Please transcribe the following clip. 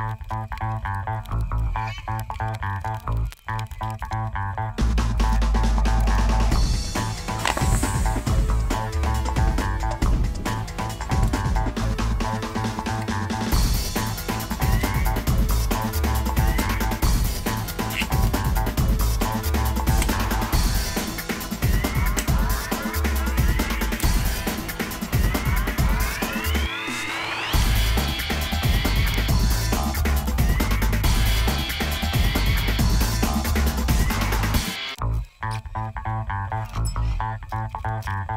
Thank you. あ。